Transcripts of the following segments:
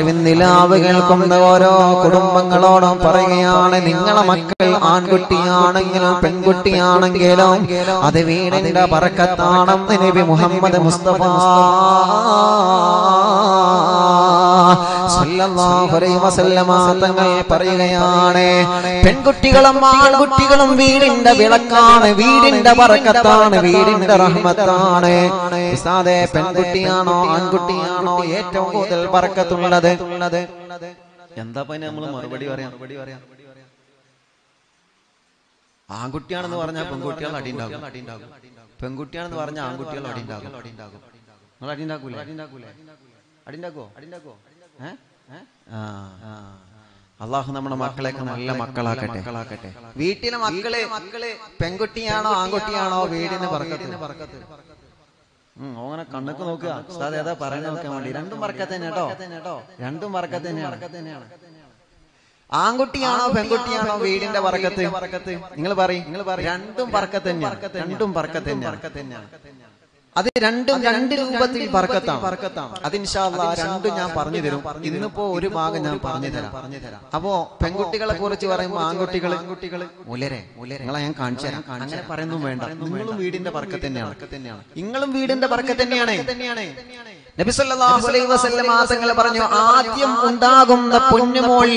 അറിവിന്ദിലാവ് കേൾക്കുന്ന ഓരോ കുടുംബങ്ങളോടും പറയുകയാണ് നിങ്ങളെ മക്കൾ ആൺകുട്ടിയാണെങ്കിലും പെൺകുട്ടിയാണെങ്കിലും അത് വീടിന്റെ പറക്കത്താണെന്ന് നബി മുഹമ്മദ് മുസ്തഫ തങ്ങൾ പറയുകയാണ് പെൺകുട്ടികളും ആൺകുട്ടികളും വീടിന്റെ വിളക്കാണ് വീടിന്റെ പറക്കത്താണ് വീടിന്റെ റഹ്മത്താണ്. പെൺകുട്ടിയാണോ ആൺകുട്ടിയാണോ ഏറ്റവും കൂടുതൽ പറക്കത്തുള്ളത്? എന്താ പനി നമ്മൾ മറുപടി പറയാം? മറുപടി പറയാം? ആൺകുട്ടിയാണെന്ന് പറഞ്ഞാൽ പെൺകുട്ടികൾ അടിയുണ്ടാകും. പെൺകുട്ടിയാണെന്ന് പറഞ്ഞാൽ ആൺകുട്ടികൾ അടിയുണ്ടാകും. നിങ്ങൾ അടിയുണ്ടാക്കൂലേ? അടിയുണ്ടാക്കൂലേ? അടിയുണ്ടാക്കോ അടിയുണ്ടാക്കോ അള്ളാഹു നമ്മുടെ മക്കളെയൊക്കെ നല്ല മക്കളാക്കട്ടെ. മക്കളാക്കട്ടെ. വീട്ടിലെ മക്കളെ മക്കളെ പെൺകുട്ടിയാണോ ആൺകുട്ടിയാണോ വീടിന് പറക്കത്തിന് പറക്കത്ത്? ഓങ്ങനെ കണ്ണൊക്കെ നോക്കുക. ഉസ്താദ് ഏതാ പറയുന്നത് നോക്കാൻ വേണ്ടി? രണ്ടും തന്നെ കേട്ടോ. രണ്ടും പറക്കത്ത് തന്നെയാണ്. ആൺകുട്ടിയാണോ പെൺകുട്ടിയാണോ വീടിന്റെ പറക്കത്ത്? നിങ്ങൾ പറയും. നിങ്ങൾ പറയും. രണ്ടും പറക്കത്ത് തന്നെയാണ്. രണ്ടും പറക്കത്ത് തന്നെയാണ്. അത് രണ്ടും രണ്ട് രൂപത്തിൽ പറക്കത്താണ് പറക്കത്താം. അത് ഇൻഷാല്ല രണ്ടും ഞാൻ പറഞ്ഞു തരും. ഇന്നിപ്പോ ഒരു ഭാഗം ഞാൻ പറഞ്ഞു തരാം. പറഞ്ഞു തരാം. അപ്പോ പെൺകുട്ടികളെ കുറിച്ച് പറയുമ്പോൾ ആൺകുട്ടികൾ ആൺകുട്ടികൾ മുലരെ നിങ്ങളെ ഞാൻ കാണിച്ചു തരാം. അങ്ങനെ പറയുന്നു വേണ്ട. നിങ്ങളും വീടിന്റെ പറക്കത്തന്നെയാണ്. നിങ്ങളും വീടിന്റെ പറക്കത്തന്നെയാണ്. തന്നെയാണ് തങ്ങൾ പറഞ്ഞു ആദ്യം ഉണ്ടാകുന്ന പൊന്നുമോൾ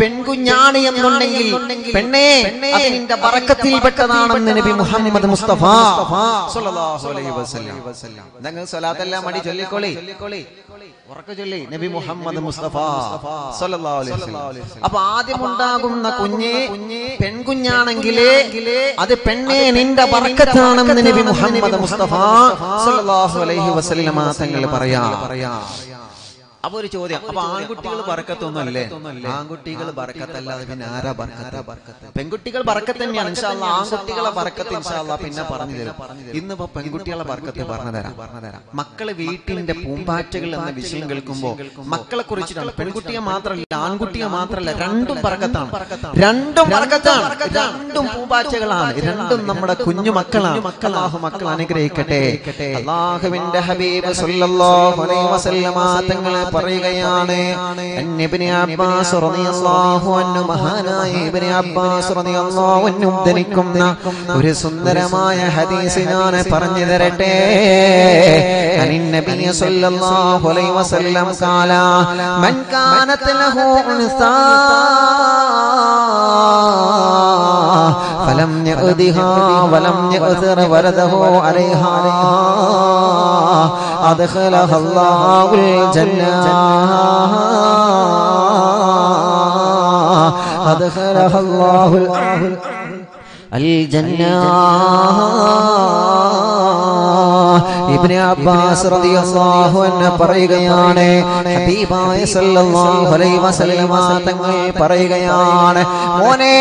പെൺകുഞ്ഞാണ് എന്നുണ്ടെങ്കിൽ പെണ്ണേ നിന്റെ ബറക്കത്തിൽപ്പെട്ടതാണെന്ന് നബി മുഹമ്മദ് മുസ്തഫ. നിങ്ങൾ സ്വലാത്തെല്ലാം അടി ചൊല്ലിക്കോളി. നബി മുഹമ്മദ് മുസ്തഫ അപ്പൊ ആദ്യം ഉണ്ടാകുന്ന കുഞ്ഞ് പെൺകുഞ്ഞാണെങ്കിലേ അത് പെണ്ണെ നിന്റെ പറക്കത്താണെന്ന് നബി മുഹമ്മദ് മുസ്തഫ സല്ലല്ലാഹു അലൈഹി വസല്ലമ തങ്ങൾ പറയാ. അപ്പൊ ഒരു ചോദ്യം. അപ്പൊ ആൺകുട്ടികൾ ബറക്കത്തൊന്നുമല്ലേ? ആൺകുട്ടികൾ ബറക്കത്തല്ലാതെ പിന്നെ ആരാ ബർക്കത്ത് പെൺകുട്ടികൾ ബറക്കത്ത് തന്നെയാണ് ഇൻഷാല്ല ആൺകുട്ടികളെ ബറക്കത്ത് ഇൻഷാല്ല പിന്നെ പറഞ്ഞു തരും ഇന്നിപ്പോ പെൺകുട്ടികളെ ബർക്കത്ത് പറഞ്ഞു തരാം പറഞ്ഞു തരാം മക്കളെ വീട്ടിന്റെ പൂമ്പാറ്റകൾ എന്ന വിഷയം കേൾക്കുമ്പോ മക്കളെ കുറിച്ചിട്ടാണ്. പെൺകുട്ടിയെ മാത്രമല്ല ആൺകുട്ടിയെ മാത്രമല്ല രണ്ടും ബർക്കത്താണ് രണ്ടും ബർക്കത്താണ് രണ്ടും പൂമ്പാറ്റകളാണ്. രണ്ടും നമ്മുടെ കുഞ്ഞു മക്കളാണ്. അള്ളാഹു മക്കൾ അനുഗ്രഹിക്കട്ടെ അള്ളാഹുവിന്റെ ഹബീബ് സല്ലല്ലാഹു അലൈഹി വസല്ലമ തങ്ങൾ പറയുകയാണ്. അബ്ബാസ് റളിയല്ലാഹു അൻഹു മഹാനായ ഇബ്നു അബ്ബാസ് റളിയല്ലാഹു അൻഹു ഒരു സുന്ദരമായ ഹദീസ് ഞാൻ പറഞ്ഞു തരട്ടെ. നബി സല്ലല്ലാഹു അലൈഹി വസല്ലം കാല മൻ ഫലം യഅദിഹാ വലം യഅസർ വരദഹു أدخلها الله الجنة أدخلها الله الجنة ഇബ്നു അബ്ബാസ് റളിയല്ലാഹു അൻഹു പറയുകയാണ് ഹബീബായ സല്ലല്ലാഹു അലൈഹി വസല്ലമ തങ്ങൾ പറയുകയാണ് മോനെ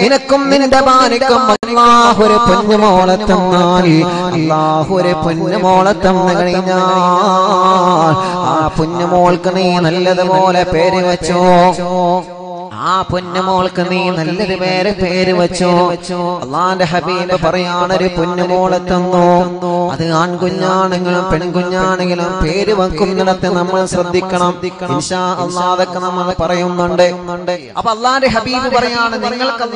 നിനക്കും നിന്റെ ഭാര്യക്കും അല്ലാഹു ഒരു പൊന്നുമോളെ തന്നാൽ അല്ലാഹു പൊന്നുമോളെ തന്നു കഴിഞ്ഞാൽ ആ പൊന്നുമോൾക്ക് നീ നല്ലതുപോലെ പേര് വെച്ചോ. ആ പൊന്നുമോൾക്ക് നീ നല്ലൊരു പേര് പേര് വെച്ചോ. അള്ളാന്റെ ഹബീബ് പറയാനൊരു പൊന്നുമോളെ തന്നു. അത് ആൺകുഞ്ഞാണെങ്കിലും പെൺകുഞ്ഞാണെങ്കിലും പേര് വെക്കുന്നിടത്ത് നമ്മൾ ശ്രദ്ധിക്കണം. ഇൻഷാ അള്ളാ അതൊക്കെ നമ്മൾ പറയുന്നുണ്ട്. അപ്പൊ അള്ളാന്റെ ഹബീബ് പറയാണ് നിങ്ങൾക്ക്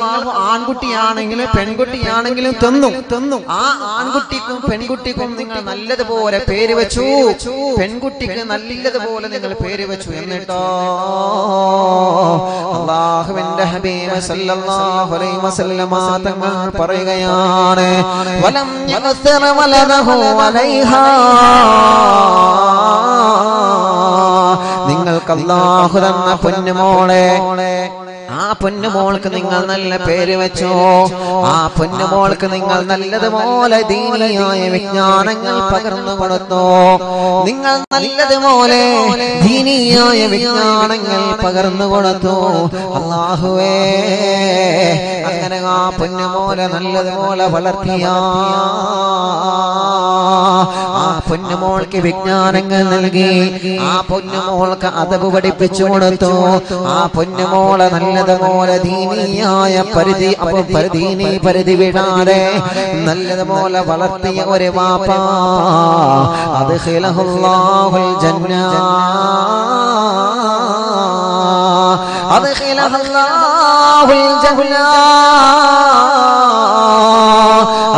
ആൺകുട്ടിയാണെങ്കിലും പെൺകുട്ടിയാണെങ്കിലും തന്നു. തന്നു ആ ആൺകുട്ടിക്കും പെൺകുട്ടിക്കും നിങ്ങൾ നല്ലതുപോലെ പേര് വെച്ചു. പെൺകുട്ടിക്ക് നല്ലതുപോലെ നിങ്ങൾ പേര് വെച്ചു എന്നിട്ടോ. അള്ളാഹുവിന്റെ ഹബീബ് സല്ലല്ലാഹു അലൈഹി വസല്ലമ തങ്ങൾ പറയുകയാണ് വലം യഗ്സിർ വലദഹു അലൈഹാ. നിങ്ങൾക്ക് അള്ളാഹു തന്ന പൊന്നുമോളെ ആ പൊന്നുമോൾക്ക് നിങ്ങൾ നല്ല പേര് വെച്ചോ. ആ പൊന്നുമോൾക്ക് നിങ്ങൾ നല്ലതുപോലെ ദീനിയായ വിജ്ഞാനങ്ങൾ പകർന്നു കൊടുത്തോ. നിങ്ങൾ നല്ലതുപോലെ ദീനിയായ വിജ്ഞാനങ്ങൾ പകർന്നു കൊടുത്തു. അള്ളാഹുവേ അങ്ങനെ ആ പൊന്നുമോലെ നല്ലതുപോലെ വളർത്തിയ. ആ പൊന്നുമോൾക്ക് വിജ്ഞാനങ്ങൾ നൽകി. ആ പൊന്നുമോൾക്ക് അതവ് പഠിപ്പിച്ചു കൊടുത്തു. ആ പൊന്നുമോളെ നല്ലതുപോലെ ദീനിയായ പരിധി പരിധി നീ പരിധി വിടാതെ നല്ലതുപോലെ വളർത്തിയ ഒരു വാപ്പ. അത് ഹിലഹുല്ലാഹുൽ ജന്ന. അത് ഹിലഹുല്ലാഹുൽ ജന്ന.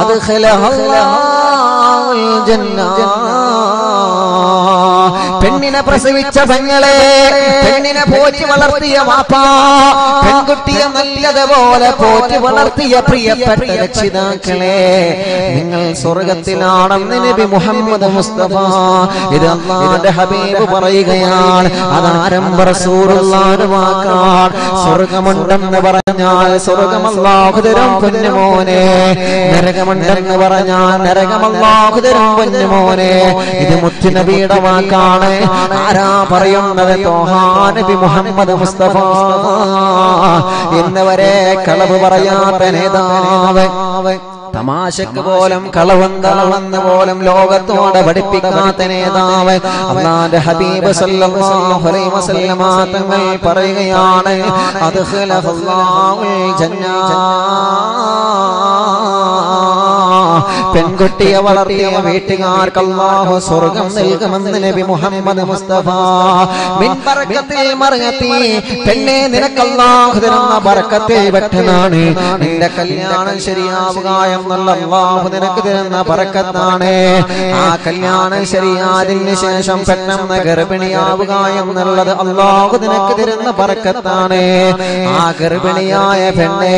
അത് ഹിലഹുല്ലാഹുൽ ജന്ന. പെണ്ണിനെ പ്രസവിച്ച പെങ്ങളെ പെണ്ണിനെ പോറ്റി വളർത്തിയ വാപ്പാ പെൺകുട്ടിയെ നല്ലതുപോലെ പോറ്റി വളർത്തിയ പ്രിയപ്പെട്ട രക്ഷിതാക്കളെ നിങ്ങൾ സ്വർഗത്തിലാണെന്ന് നബി മുഹമ്മദ് മുസ്തഫ ഇത് അള്ളാന്റെ ഹബീബ് പറയുകയാണ്. അതാരംഭ റസൂലുള്ളാന്റെ വാക്കാണ് സ്വർഗമുണ്ടെന്ന് പറഞ്ഞാൽ സ്വർഗമല്ലാഹുതരം പൊന്നുമോനെ നരകമുണ്ടെന്ന് പറഞ്ഞാൽ നരകമല്ലാഹുതരം പൊന്നുമോനെ ഇത് മുത്തുനബിയുടെ വാക്കാണ്. ആരാ പറയുന്നത്? നബി മുഹമ്മദ് മുസ്തഫ. ഇന്നവരെ കളവ് പറയാത്ത നേതാവ്. തമാശക്ക് പോലും കളവെന്താണെന്ന് പോലും ലോകത്തോടെ പഠിപ്പിക്കാത്ത നേതാവ്. അള്ളാന്റെ ഹബീബ് തങ്ങൾ പറയുകയാണ് അത് ജന്ന. പെൺകുട്ടിയെ വളർത്തിയ വീട്ടുകാർക്ക് അല്ലാഹു സ്വർഗം നൽകുമെന്ന് നബി മുഹമ്മദ് മുസ്തഫ. മിൻ മറങ്ങത്തി പെണ്ണെ നിനക്ക് അല്ലാഹു തരുന്ന ബർക്കത്തിൽ പെട്ടനാണ് നിന്റെ കല്യാണം ശരിയാവുക എന്നുള്ള അള്ളാഹു നിനക്ക് തരുന്ന ബർക്കത്താണ് ആ കല്യാണം ശരിയാതിന് ശേഷം പെട്ടെന്ന് ഗർഭിണിയാവുക എന്നുള്ളത് അള്ളാഹു നിനക്ക് തരുന്ന ബർക്കത്താണ് ആ ഗർഭിണിയായ പെണ്ണേ.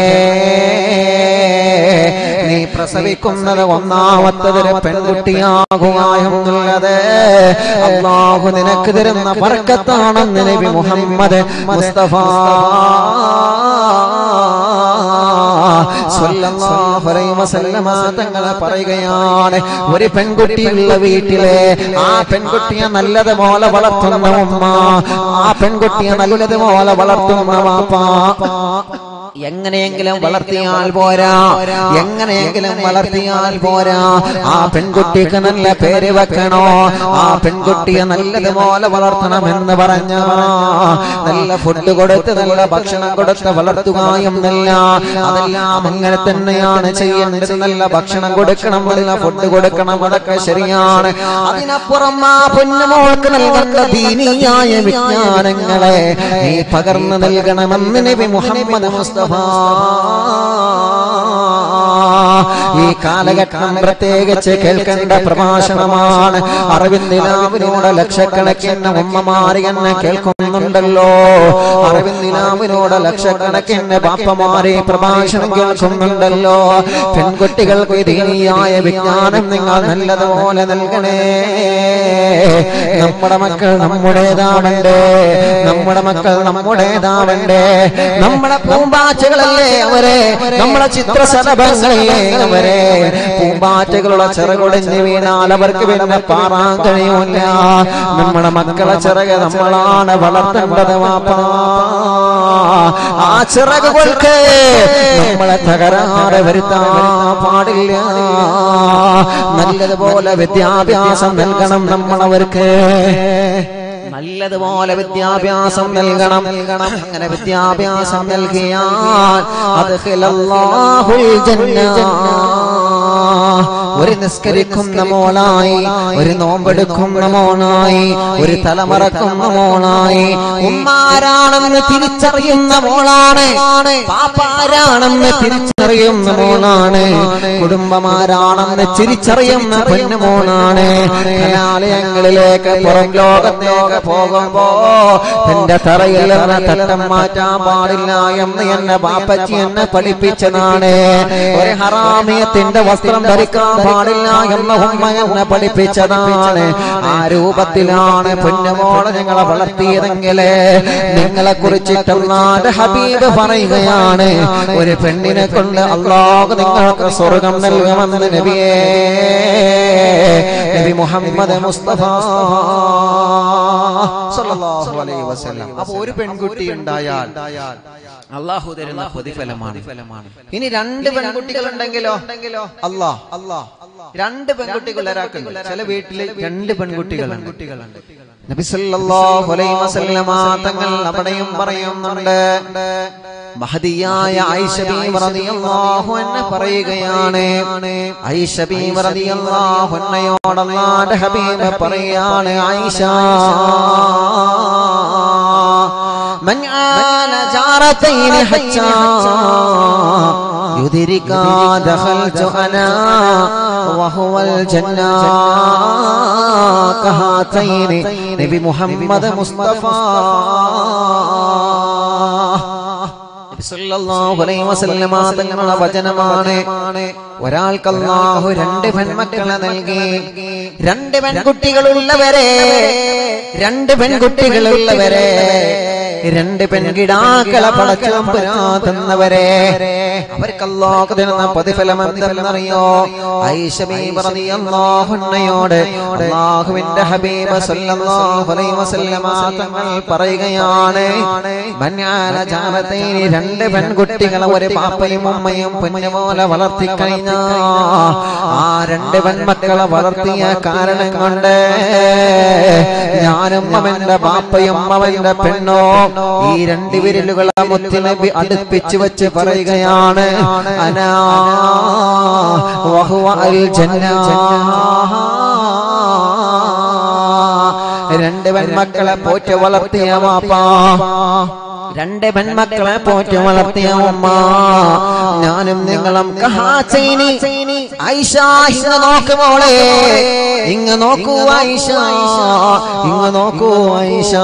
നീ പ്രസവിക്കുന്നത് ഒന്നാമത്തതിന് പെൺകുട്ടിയാകുക എന്നുള്ളത് അള്ളാഹു നിനക്ക് തരുന്ന ബർക്കത്താണെന്ന് നബി മുഹമ്മദ് മുസ്തഫ തങ്ങളെ പറയുകയാണ് ഒരു പെൺകുട്ടിയുള്ള വീട്ടിലെ ആ പെൺകുട്ടിയെ നല്ലതുപോലെ വളർത്തുന്ന ഉമ്മ ആ പെൺകുട്ടിയെ നല്ലതുപോലെ വളർത്തുന്ന വാപ്പ. എങ്ങനെയെങ്കിലും വളർത്തിയാൽ പോരാ. എങ്ങനെയെങ്കിലും വളർത്തിയാൽ പോരാ. ആ പെൺകുട്ടിക്ക് നല്ല പേര് വെക്കണോ? ആ പെൺകുട്ടിയെ നല്ലതുപോലെ വളർത്തണം എന്ന് പറഞ്ഞ. നല്ല ഫുഡ് കൊടുത്ത് നല്ല ഭക്ഷണം കൊടുത്ത് വളർത്തുക എന്നല്ല. അതെല്ലാം അങ്ങനെ തന്നെയാണ് ചെയ്യേണ്ടത്. നല്ല ഭക്ഷണം കൊടുക്കണം നല്ല ഫുഡ് കൊടുക്കണം. അതൊക്കെ ശരിയാണ്. അതിനപ്പുറം ആ പൊന്നുമോൾക്ക് നൽകേണ്ട ദീനിയായ വിജ്ഞാനങ്ങളെ നീ പകർന്നു നൽകണമെന്ന് നബി മുഹമ്മദ് മുസ്തഫ ഈ കാലഘട്ടം പ്രത്യേകിച്ച് കേൾക്കേണ്ട പ്രഭാഷണമാണ്. അറിവിന്ദിനാവിനോട് ലക്ഷക്കണക്കിന് ഉമ്മമാര് എന്നെ കേൾക്കുന്നുണ്ടല്ലോ. അറിവിന്ദിനാവിനോട് ലക്ഷക്കണക്കിന് ബാപ്പമാരെ പ്രഭാഷണം കേൾക്കുന്നുണ്ടല്ലോ. പെൺകുട്ടികൾക്ക് ദീനിയായ വിജ്ഞാനം നിങ്ങൾ നല്ലതുപോലെ നൽകണേ. നമ്മുടെ മക്കൾ നമ്മുടേതാവണ്ടേ? നമ്മുടെ മക്കൾ നമ്മുടേതാവണ്ടേ? നമ്മുടെ പൂമ്പാച്ചകളല്ലേ അവരെ? നമ്മുടെ ചിത്രശലഭങ്ങളല്ലേ അവരെ? പൂമ്പാറ്റകളുടെ ചിറകൊടിഞ്ഞ് വീണാൽ അവർക്ക് പിന്നെ പാറാൻ കഴിയൂല നമ്മുടെ മക്കളെ ചിറക് നമ്മളാണ് വളർത്തേണ്ടത് വാപ്പാ ആ ചിറകുകൾക്ക് നമ്മളെ തകരാറ് വരുത്താൻ പാടില്ല. നല്ലതുപോലെ വിദ്യാഭ്യാസം നൽകണം നമ്മളവർക്ക്. നല്ലതുപോലെ വിദ്യാഭ്യാസം നൽകണം. അങ്ങനെ വിദ്യാഭ്യാസം നൽകിയാൽ അദ്ഖിലല്ലാഹുൽ ജന്ന. الله ഒരു നിസ്കരിക്കുന്ന മോളായി ഒരു നോമ്പെടുക്കുന്ന മോളായി ഒരു തലമറക്കുന്ന മോളായി ഉമ്മാരാണെന്ന് തിരിച്ചറിയുന്ന മോളാണ് പാപ്പാരാണെന്ന് തിരിച്ചറിയുന്ന മോളാണ് കുടുംബമാരാണെന്ന് തിരിച്ചറിയുന്ന പൊന്നു മോണാണ് കലാലയങ്ങളിലേക്ക് പുറം ലോകത്തേക്ക് പോകുമ്പോ എന്റെ തറയിൽ തട്ടം മാറ്റാൻ പാടില്ല എന്ന് എന്നെ ബാപ്പച്ചി എന്നെ പഠിപ്പിച്ചതാണ്. ഒരു ഹറാമിയത്തിന്റെ വസ്ത്രം ധരിക്കാൻ പാടില്ല എന്ന ഉമ്മ എന്നെ പഠിപ്പിച്ചതാണ്. ആ രൂപത്തിലാണ് പൊന്നുമോളെ ഞങ്ങളെ വളർത്തിയതെങ്കിൽ നിങ്ങളെ കുറിച്ചിട്ടുള്ള ഹബീബ് പറയുകയാണ്. ഒരു പെണ്ണിനെ കൊണ്ട് അള്ളാഹ് നിങ്ങൾക്ക് സ്വർഗം നൽകുമെന്ന് നബിയേ. നബി മുഹമ്മദ് മുസ്തഫ. അപ്പൊ ഒരു പെൺകുട്ടി ഉണ്ടായാൽ അള്ളാഹു തരുന്ന പ്രതിഫലമാണ്. ഇനി രണ്ട് പെൺകുട്ടികൾ ഉണ്ടെങ്കിലോ അല്ലാ അല്ലാ രണ്ട് പെൺകുട്ടികൾ ഒരാൾക്കുണ്ട്. ചില വീട്ടിൽ രണ്ട് പെൺകുട്ടികളുണ്ട്. നബി സല്ലല്ലാഹു അലൈഹി വസല്ലമ തങ്ങൾ അവിടെയും പറയുന്നുണ്ട്. മഹദിയായ ഐഷ ബീവി റളിയല്ലാഹു അൻഹ പറയുകയാണ് ഐഷ ബീവി റളിയല്ലാഹു അൻഹയോട് അല്ലാഹുവിന്റെ ഹബീബ് പറയാണ് ഐഷ من آل جارتين حتى يدركا دخلت أنا وهو الجنة كهاتين نبي محمد مصطفى സല്ലല്ലാഹു അലൈഹി വസല്ലമ തങ്ങളുടെ വചനമാണ്. ഒരാൾക്ക് അല്ലാഹു രണ്ട് പെൺമക്കളെ നൽകി. രണ്ട് പെൺകുട്ടികളുള്ളവരെ. രണ്ട് പെൺകുട്ടികളുള്ളവരെ. രണ്ട് പെൺകിടാക്കളെ പടച്ചും തന്നവരെ അവർക്ക് അല്ലാഹു തരുന്ന പ്രതിഫലം എന്തെന്നറിയോ സല്ലല്ലാഹു അലൈഹി വസല്ലമ തങ്ങൾ പറയുകയാണ് രണ്ട് പെൺകുട്ടികളെ ഒരു പാപ്പയും ഉമ്മയും പൊന്നുപോലെ വളർത്തി കഴിഞ്ഞ ആ രണ്ട് പെൺമക്കളെ വളർത്തിയ കാരണം കൊണ്ട് ഞാനും അവന്റെ പാപ്പയും അവന്റെ പെണ്ണോ ഈ രണ്ട് വിരലുകളെ മുത്തുനബി അടുപ്പിച്ചു വെച്ച് പറയുകയാണ് അനാ ജന്നാ രണ്ട് പെൺമക്കളെ പോറ്റ് വളർത്തിയ വാപ്പാ രണ്ട് പെൺമക്കളെ പോറ്റ് വളർത്തിയ ഉമ്മ ഞാനും നിങ്ങളും കഹാചൈനി ഐഷ ഇങ്ങ നോക്ക് മോളെ. ഇങ്ങ നോക്കൂ ഐഷ. ഇങ്ങ നോക്കൂ ഐഷ.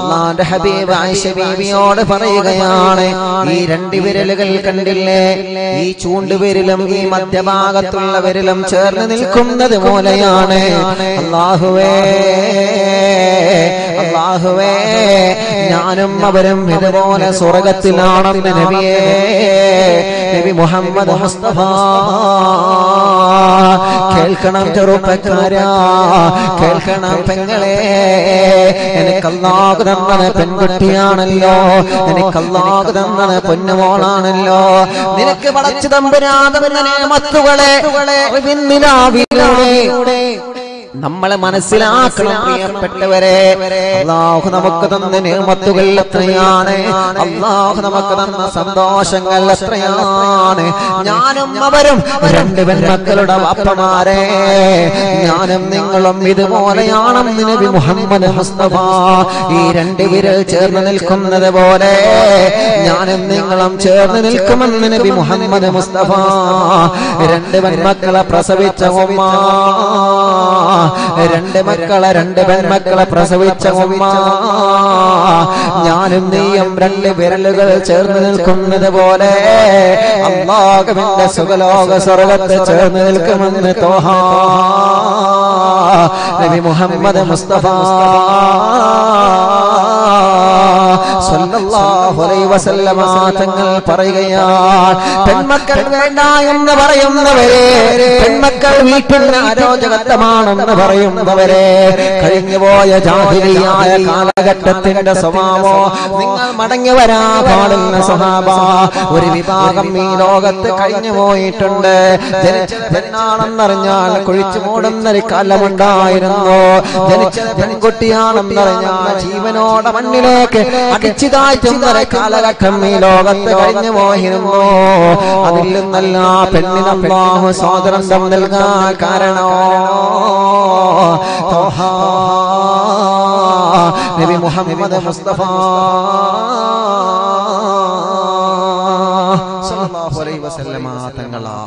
അള്ളാന്റെ ഹബീബ് ഐഷ ബീബിയോട് പറയുകയാണ്. ഈ രണ്ട് വിരലുകൾ കണ്ടില്ലേ? ഈ ചൂണ്ടുവിരലും ഈ മധ്യഭാഗത്തുള്ള വിരലും ചേർന്ന് നിൽക്കുന്നത് പോലെയാണ്. അള്ളാഹുവേ അള്ളാഹുവേ. ഞാനും അവരും ഇതുപോലെ സ്വർഗത്തിലാണെന്ന് നബിയേ നബി മുഹമ്മദ് മുസ്തഫ. കേൾക്കണം ചെറുപ്പക്കാരാ കേൾക്കണം പെങ്ങളെ. എനിക്കല്ലാകു തന്നത് പെൺകുട്ടിയാണല്ലോ എനിക്കല്ലാകു തന്നത് പൊന്നുമോളാണല്ലോ. നിനക്ക് പടച്ചു തമ്പുരാതവനെ മത്തുകളെ നമ്മളെ മനസ്സിലാക്കണം പ്രിയപ്പെട്ടവരെ. അള്ളാഹു നമുക്ക് തന്ന നിയമത്തുകൾ എത്രയാണ്? അള്ളാഹു നമുക്ക് തന്ന സന്തോഷങ്ങൾ എത്രയാണ്? ഞാനും അവരും രണ്ട് പെൺമക്കളുടെ വാപ്പമാരെ. ഞാനും നിങ്ങളും ഇതുപോലെയാണെന്ന് നബി മുഹമ്മദ് മുസ്തഫ ഈ രണ്ട് വിരൽ ചേർന്ന് നിൽക്കുന്നത് പോലെ ഞാനും നിങ്ങളും ചേർന്ന് നിൽക്കുമെന്ന് നബി മുഹമ്മദ് മുസ്തഫ. രണ്ട് പെൺമക്കളെ പ്രസവിച്ച ഉമ്മ രണ്ട് മക്കളെ രണ്ട് പെൺമക്കളെ പ്രസവിച്ച ഉമ്മ. ഞാനും നീയും രണ്ട് വിരലുകൾ ചേർന്ന് നിൽക്കുന്നത് പോലെ അമ്മാകമിന്റെ സുഖലോക സ്വർഗത്ത് ചേർന്ന് നിൽക്കുമെന്ന് തോഹാ. നബി മുഹമ്മദ് മുസ്തഫ. സല്ലല്ലാഹു അലൈഹി വസല്ലമ തങ്ങൾ പറയുകയാണ് പെൺമക്കൾ വേണ്ട എന്ന് പറയുന്നവരെ പെൺമക്കൾ വീട്ടിൽ അരോചകത്വമാണെന്ന് പറയുന്നവരെ കഴിഞ്ഞുപോയ ജാഹിലിയായ കാലഘട്ടത്തിന്റെ സ്വഭാവോ നിങ്ങൾ മടങ്ങി വരാ പാടുന്ന സ്വഭാവ ഒരു വിഭാഗം ഈ ലോകത്ത് കഴിഞ്ഞു പോയിട്ടുണ്ട്. ജനിച്ചത് പെണ്ണാണെന്നറിഞ്ഞാൽ കുഴിച്ചു മൂടുന്നൊരു കാലമുണ്ടായിരുന്നു. ജനിച്ചത് പെൺകുട്ടിയാണെന്നറിഞ്ഞാൽ ജീവനോടെ മണ്ണിലേക്ക് അടിച്ചിതായിട്ടുന്നൊരു കാലഘട്ടം ഈ ലോകത്ത് കഴിഞ്ഞു പോയിരുന്നു. അതിൽ നിന്നല്ല പെണ്ണിനല്ലാഹു സ്വാതന്ത്ര്യം നൽകാൻ കാരണോ. നബി മുഹമ്മദ് മുസ്തഫ. സല്ലല്ലാഹു അലൈഹി വസല്ലമ തങ്ങളാ